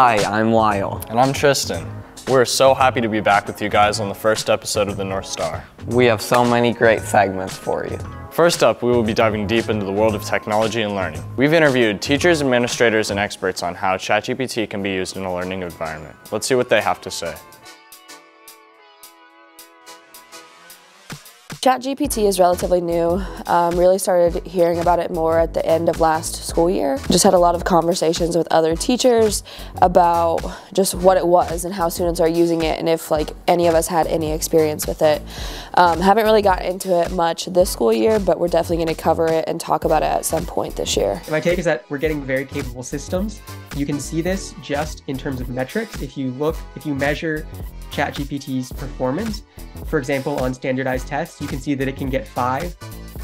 Hi, I'm Lyle. And I'm Tristan. We're so happy to be back with you guys on the first episode of the North Star. We have so many great segments for you. First up, we will be diving deep into the world of technology and learning. We've interviewed teachers, administrators, and experts on how ChatGPT can be used in a learning environment. Let's see what they have to say. ChatGPT is relatively new. Um, really started hearing about it more at the end of last school year. Just had a lot of conversations with other teachers about just what it was and how students are using it and if like any of us had any experience with it. Um, haven't really got into it much this school year, but we're definitely going to cover it and talk about it at some point this year. My take is that we're getting very capable systems. You can see this just in terms of metrics. If you look, if you measure ChatGPT's performance, for example, on standardized tests, you can see that it can get five,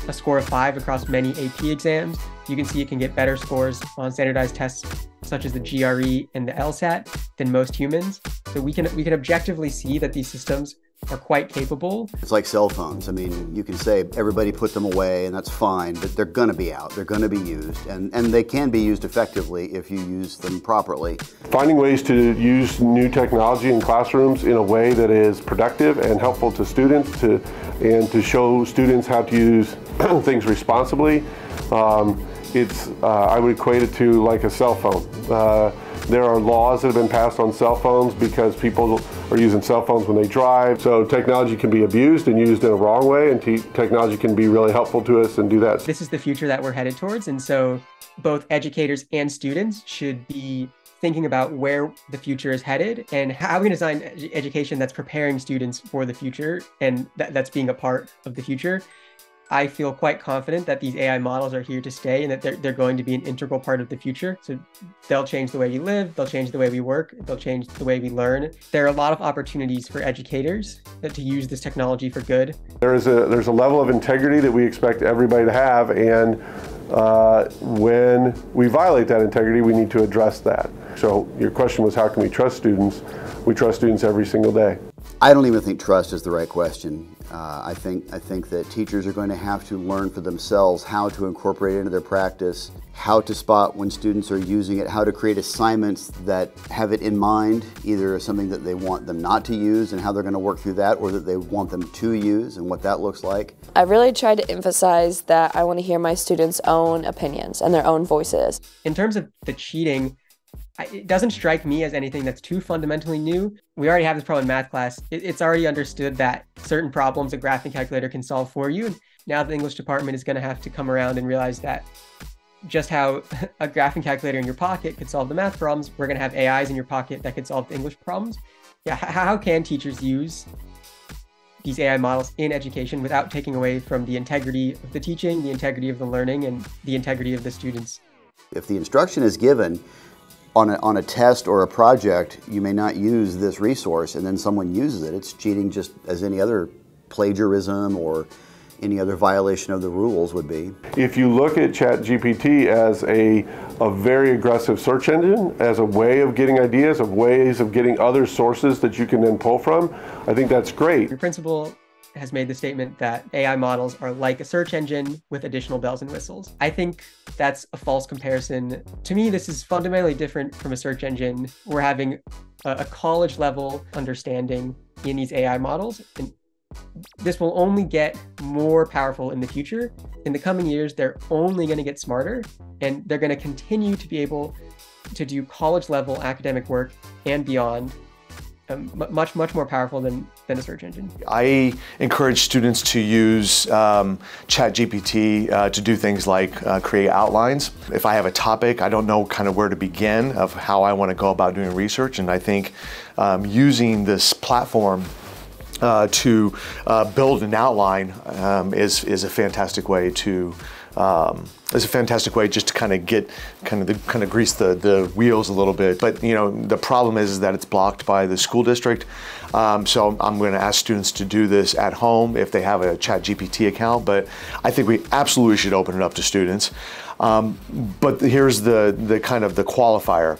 a score of five across many AP exams. You can see it can get better scores on standardized tests such as the GRE and the LSAT than most humans. So we can we can objectively see that these systems are quite capable. It's like cell phones. I mean, you can say everybody put them away and that's fine, but they're going to be out. They're going to be used and, and they can be used effectively if you use them properly. Finding ways to use new technology in classrooms in a way that is productive and helpful to students to, and to show students how to use things responsibly. Um, it's, uh, I would equate it to like a cell phone. Uh, there are laws that have been passed on cell phones because people are using cell phones when they drive. So technology can be abused and used in a wrong way, and technology can be really helpful to us and do that. This is the future that we're headed towards, and so both educators and students should be thinking about where the future is headed and how we can design education that's preparing students for the future and th- that's being a part of the future. I feel quite confident that these AI models are here to stay and that they're, they're going to be an integral part of the future. So they'll change the way we live, they'll change the way we work, they'll change the way we learn. There are a lot of opportunities for educators to use this technology for good. There is a, there's a level of integrity that we expect everybody to have, and uh, when we violate that integrity, we need to address that. So your question was how can we trust students? We trust students every single day. I don't even think trust is the right question. Uh, I think I think that teachers are going to have to learn for themselves how to incorporate it into their practice, how to spot when students are using it, how to create assignments that have it in mind, either something that they want them not to use and how they're going to work through that, or that they want them to use and what that looks like. I really tried to emphasize that I want to hear my students' own opinions and their own voices. In terms of the cheating, it doesn't strike me as anything that's too fundamentally new. We already have this problem in math class. It's already understood that certain problems a graphing calculator can solve for you. Now the English department is going to have to come around and realize that just how a graphing calculator in your pocket could solve the math problems, we're going to have AIs in your pocket that could solve the English problems. Yeah, how can teachers use these AI models in education without taking away from the integrity of the teaching, the integrity of the learning, and the integrity of the students? If the instruction is given, on a, on a test or a project, you may not use this resource and then someone uses it. It's cheating just as any other plagiarism or any other violation of the rules would be. If you look at ChatGPT as a, a very aggressive search engine, as a way of getting ideas, of ways of getting other sources that you can then pull from, I think that's great. Your principal has made the statement that AI models are like a search engine with additional bells and whistles. I think that's a false comparison. To me, this is fundamentally different from a search engine. We're having a, college level understanding in these AI models. And this will only get more powerful in the future. In the coming years, they're only going to get smarter and they're going to continue to be able to do college level academic work and beyond um, much much more powerful than than a search engine. I encourage students to use um, ChatGPT uh, to do things like uh, create outlines. If I have a topic, I don't know kind of where to begin of how I want to go about doing research, and I think um, using this platform uh, to uh, build an outline um, is is a fantastic way to um, it's a fantastic way just to kind of get kind of the, kind of grease the, the wheels a little bit. But you know the problem is, is that it's blocked by the school district. Um, so I'm going to ask students to do this at home if they have a ChatGPT account. But I think we absolutely should open it up to students. Um, but here's the the kind of the qualifier.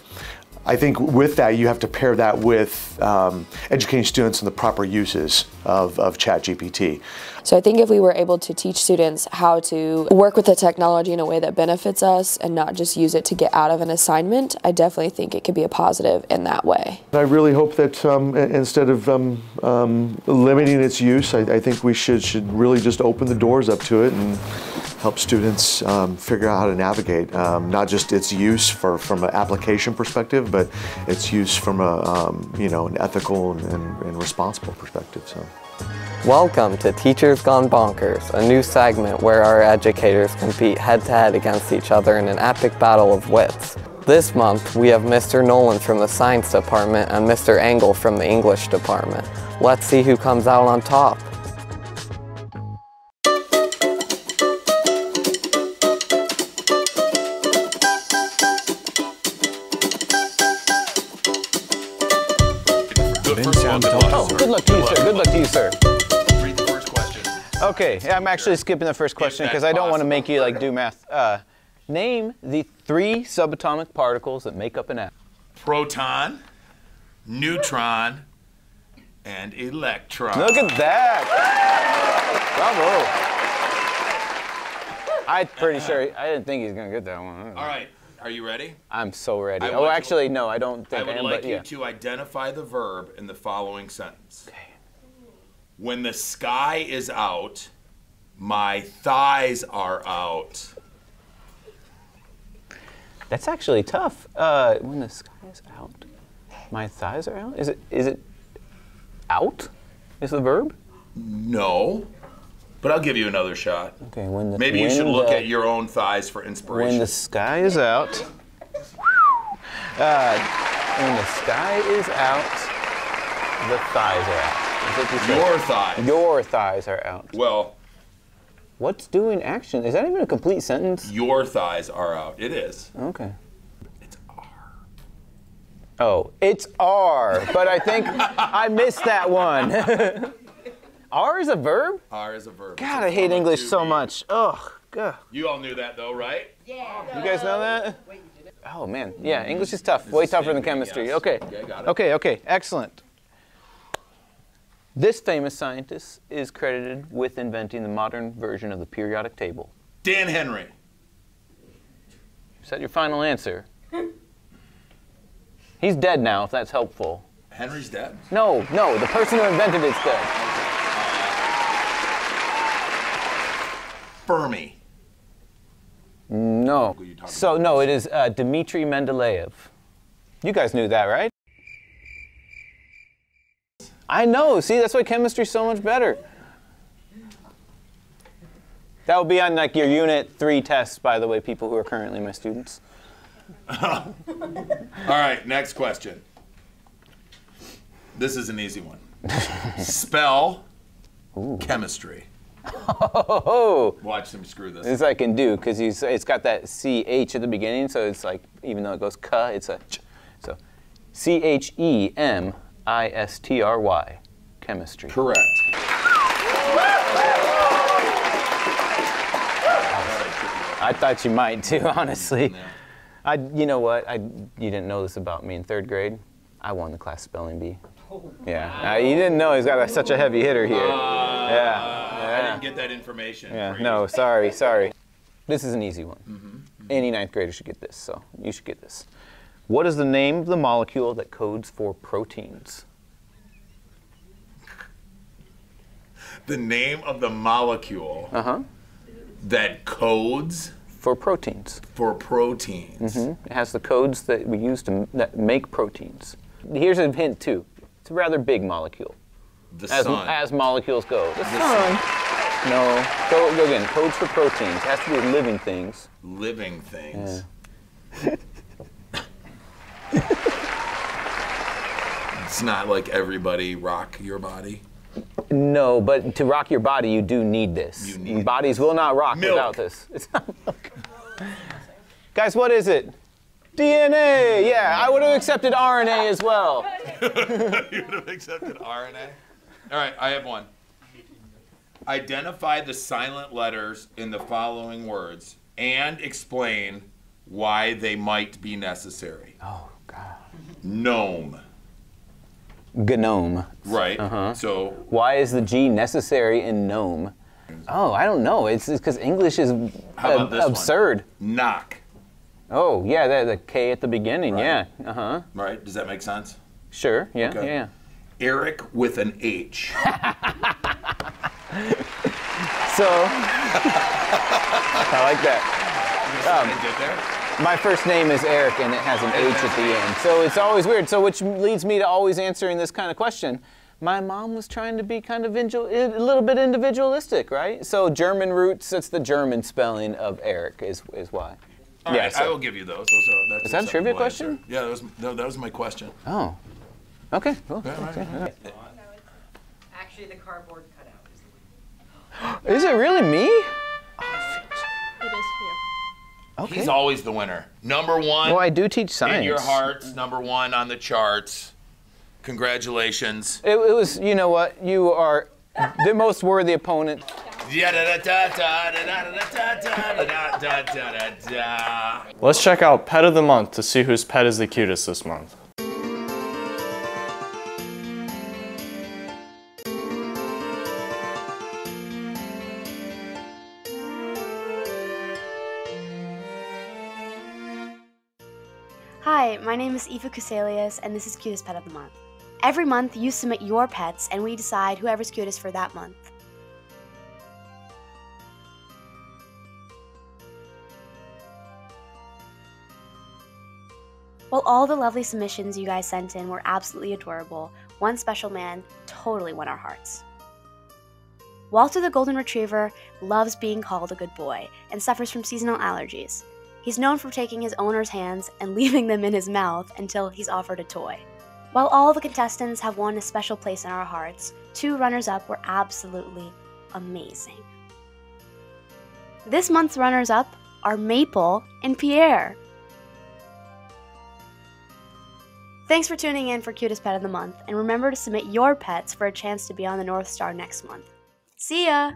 I think with that, you have to pair that with um, educating students on the proper uses of, of ChatGPT. So I think if we were able to teach students how to work with the technology in a way that benefits us and not just use it to get out of an assignment, I definitely think it could be a positive in that way. I really hope that um, instead of um, um, limiting its use, I, I, think we should, should really just open the doors up to it and help students um, figure out how to navigate, um, not just its use for, from an application perspective, but its use from a, um, you know, an ethical and, and, and responsible perspective. So. Welcome to Teachers Gone Bonkers, a new segment where our educators compete head-to-head against each other in an epic battle of wits. This month, we have Mr. Nolan from the Science Department and Mr. Engel from the English Department. Let's see who comes out on top. Okay, I'm actually skipping the first question because I don't want to make you like do math. Uh, name the three subatomic particles that make up an atom. Proton, neutron, and electron. Look at that! Bravo! I'm pretty sure I didn't think he's gonna get that one. All right, are you ready? I'm so ready. Oh, actually, no, I don't think I would I am. like but you to identify the verb in the following sentence. Okay. When the sky is out, my thighs are out. That's actually tough. Uh, when the sky is out, my thighs are out. Is it? Is it out? Is the verb? No, but I'll give you another shot. Okay. When the Maybe you when should look the- at your own thighs for inspiration. When the sky is out. Uh, when the sky is out, the thighs are out. Is what you said. your thighs. Your thighs are out. well, What's doing action? Is that even a complete sentence? your thighs are out. It is. Okay. It's R. Oh, it's R, but I think I missed that one. R is a verb? R is a verb. God, It's a I hate English so be. much. Ugh. God. You all knew that though, right? Yeah. You guys know that? Oh man, yeah, English is tough. Way is tougher than chemistry. yes. Okay. Okay, got it. Okay, okay, excellent. This famous scientist is credited with inventing the modern version of the periodic table. Dan Henry. Is that your final answer? He's dead now, if that's helpful. Henry's dead. No, no, the person who invented it's dead. Fermi. No. Who you talking So, no, it is uh, Dmitry Mendeleev. You guys knew that, right? I know. See, that's why chemistry's so much better. That will be on like your unit three tests, by the way, people who are currently my students. All right, next question. This is an easy one. Spell chemistry. Oh, Watch them screw this. this I can do because it's got that CH at the beginning, so it's like, even though it goes K, it's a ch. So C H E M I S T R Y, chemistry. Correct. I thought you might too, honestly. I, you know what? I, you didn't know this about me in third grade. I won the class spelling bee. Yeah, uh, you didn't know he's got a, such a heavy hitter here. yeah, I didn't get that information. yeah. No, sorry, sorry. This is an easy one. Any ninth grader should get this, so you should get this. What is the name of the molecule that codes for proteins? The name of the molecule Uh huh. that codes For proteins. for proteins. It has the codes that we use to that make proteins. Here's a hint too. It's a rather big molecule. The as, sun. as molecules go. The sun. No. Go, go again. Codes for proteins. It has to do with living things. living things. it's not like everybody rock your body. No, but to rock your body, you do need this. You need Bodies will not rock Milk. without this. It's not milk. Guys, what is it? DNA. Yeah, I would have accepted RNA as well. you would have accepted RNA. All right, I have one. Identify the silent letters in the following words and explain why they might be necessary. Oh God. Gnome. Gnome. Right. Uh-huh. So Why is the G necessary in gnome? Oh, I don't know. It's because English is How about ab- this one? absurd. knock. Oh, yeah, the, the K at the beginning. Right. Yeah. Uh huh. Right? Does that make sense? Sure. Yeah. Okay. Yeah. Eric with an H. So, I like that. Um, Get there? My first name is Eric, and it has an H at the end. So it's always weird. So which leads me to always answering this kind of question. My mom was trying to be kind of individual, a little bit individualistic, right? So German roots. It's the German spelling of Eric is is why. All yeah. right, so- I will give you those. Those are. That's Is that a trivia question? answer. Yeah, that was no, that was my question. oh. Okay. Cool. Yeah, right, right. Actually, the cardboard cutout is the Is it really me? Okay. He's always the winner. Number one. Well, I do teach science. In your hearts, number one on the charts. Congratulations. It, it was, you know what? You are the most worthy opponent. Let's check out Pet of the Month to see whose pet is the cutest this month. My name is Eva Kuselius, and this is Cutest Pet of the Month. Every month, you submit your pets, and we decide whoever's cutest for that month. While all the lovely submissions you guys sent in were absolutely adorable, one special man totally won our hearts. Walter the Golden Retriever loves being called a good boy and suffers from seasonal allergies. He's known for taking his owner's hands and leaving them in his mouth until he's offered a toy. While all the contestants have won a special place in our hearts, two runners up were absolutely amazing. This month's runners up are Maple and Pierre. Thanks for tuning in for Cutest Pet of the Month, and remember to submit your pets for a chance to be on the North Star next month. See ya!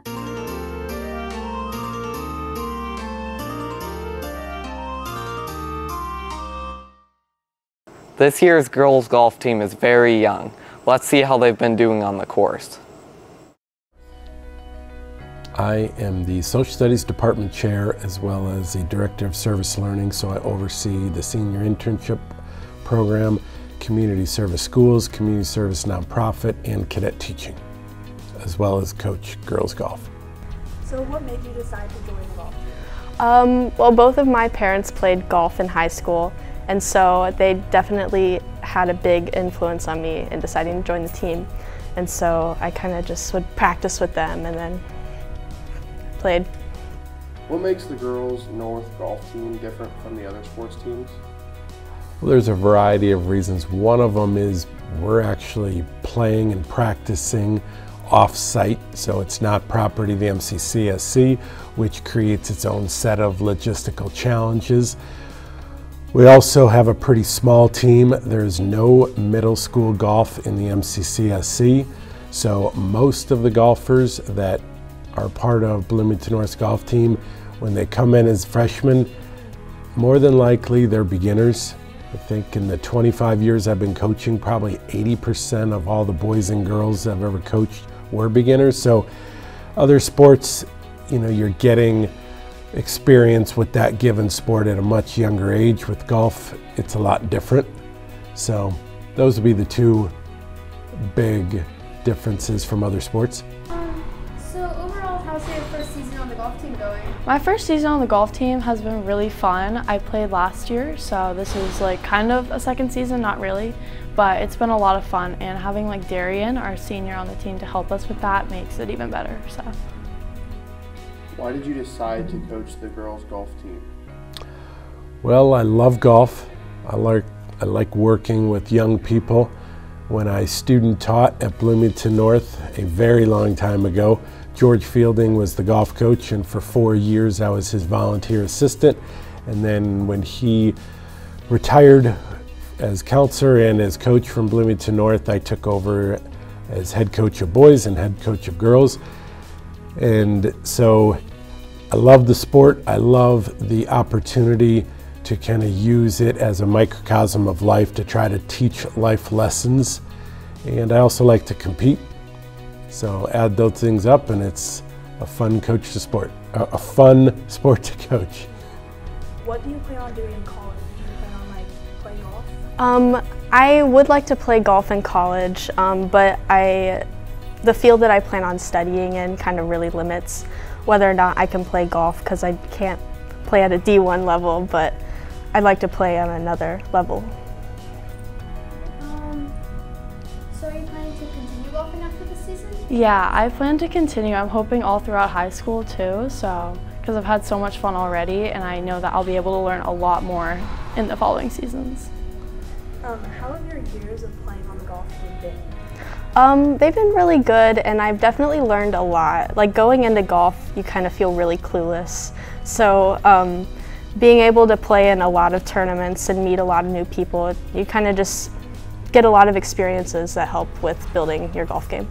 This year's girls golf team is very young. Let's see how they've been doing on the course. I am the Social Studies Department Chair as well as the Director of Service Learning, so I oversee the Senior Internship Program, Community Service Schools, Community Service Nonprofit, and Cadet Teaching, as well as coach girls golf. So what made you decide to join golf? Um, well, both of my parents played golf in high school, and so they definitely had a big influence on me in deciding to join the team. And so I kind of just would practice with them and then played. What makes the girls North golf team different from the other sports teams? Well, there's a variety of reasons. One of them is we're actually playing and practicing off-site, so it's not property of the MCCSC, which creates its own set of logistical challenges. We also have a pretty small team. There's no middle school golf in the MCCSC, so most of the golfers that are part of Bloomington North golf team, when they come in as freshmen, more than likely they're beginners. I think in the 25 years I've been coaching, probably 80% of all the boys and girls I've ever coached were beginners. So other sports, you know, you're getting experience with that given sport at a much younger age. With golf, it's a lot different. So those would be the two big differences from other sports. So overall, how's your first season on the golf team going? My first season on the golf team has been really fun. I played last year, so this is like kind of a second season, not really, but it's been a lot of fun. And having like Darian, our senior on the team, to help us with that makes it even better. So. Why did you decide to coach the girls golf team? Well, I love golf. I like I like working with young people. When I student taught at Bloomington North a very long time ago, George Fielding was the golf coach, and for four years I was his volunteer assistant. And then when he retired as counselor and as coach from Bloomington North, I took over as head coach of boys and head coach of girls. And so I love the sport. I love the opportunity to kind of use it as a microcosm of life to try to teach life lessons. And I also like to compete. So add those things up and it's a fun coach to sport, a fun sport to coach. What do you plan on doing in college? Do you plan on like playing golf? Um, I would like to play golf in college, um, but I, the field that I plan on studying in kind of really limits whether or not I can play golf because I can't play at a D1 level, but I'd like to play on another level. Um, so are you planning to continue golfing after the season? Yeah, I plan to continue. I'm hoping all throughout high school too, so because I've had so much fun already and I know that I'll be able to learn a lot more in the following seasons. Um, how have your years of playing on the golf team been? Um, they've been really good and I've definitely learned a lot. Like going into golf, you kind of feel really clueless. So um, being able to play in a lot of tournaments and meet a lot of new people, you kind of just get a lot of experiences that help with building your golf game.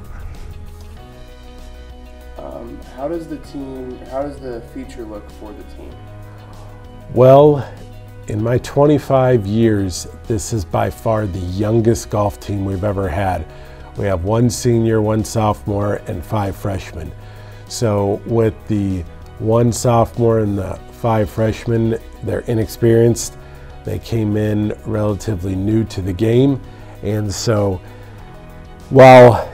Um, how does the team, how does the future look for the team? Well, in my 25 years, this is by far the youngest golf team we've ever had. We have one senior, one sophomore, and five freshmen. So with the one sophomore and the five freshmen, they're inexperienced. They came in relatively new to the game. And so while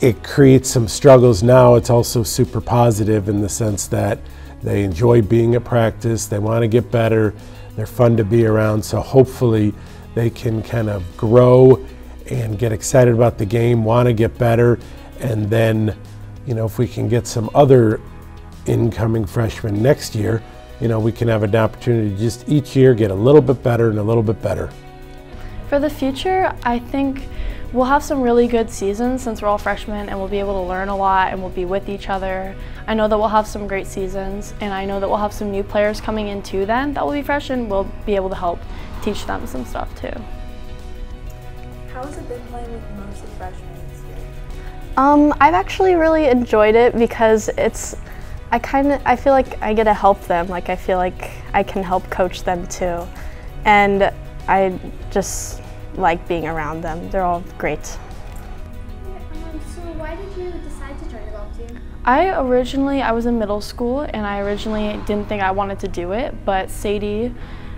it creates some struggles now, it's also super positive in the sense that they enjoy being at practice, they want to get better, they're fun to be around. So hopefully they can kind of grow and get excited about the game, want to get better, and then, you know, if we can get some other incoming freshmen next year, you know, we can have an opportunity to just each year get a little bit better and a little bit better. For the future, I think we'll have some really good seasons since we're all freshmen and we'll be able to learn a lot and we'll be with each other. I know that we'll have some great seasons and I know that we'll have some new players coming in too then that will be fresh and we'll be able to help teach them some stuff too. How has it been playing with mostly freshmen this year? Um, I've actually really enjoyed it because it's, I kind of, I feel like I get to help them. Like I feel like I can help coach them too. And I just like being around them. They're all great. Um, so why did you decide to join the golf team? I originally, I was in middle school and I originally didn't think I wanted to do it, but Sadie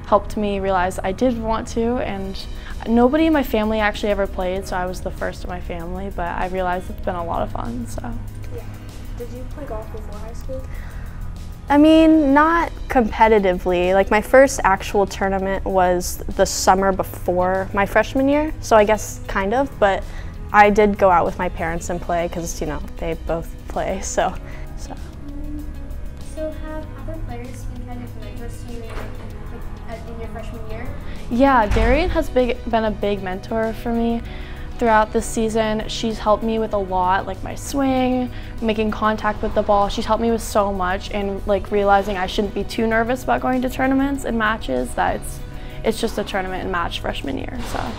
helped me realize I did want to and nobody in my family actually ever played so I was the first in my family but I realized it's been a lot of fun so. Yeah. Did you play golf before high school? I mean, not competitively. Like my first actual tournament was the summer before my freshman year, so I guess kind of, but I did go out with my parents and play because, you know, they both play, so. so. So have other players been kind of mentors to you in, in your freshman year? Yeah, Darian has big, been a big mentor for me throughout this season. She's helped me with a lot, like my swing, making contact with the ball. She's helped me with so much and like realizing I shouldn't be too nervous about going to tournaments and matches, that it's, it's just a tournament and match freshman year, so.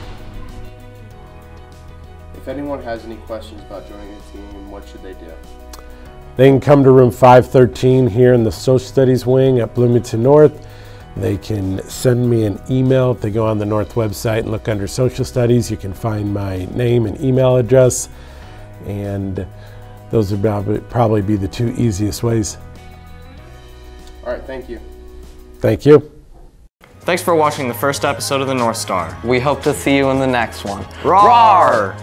If anyone has any questions about joining the team, what should they do? They can come to room 513 here in the social studies wing at Bloomington North. They can send me an email. If they go on the North website and look under social studies, you can find my name and email address. And those would probably, probably be the two easiest ways. All right, thank you. Thank you. Thanks for watching the first episode of the North Star. We hope to see you in the next one. Roar!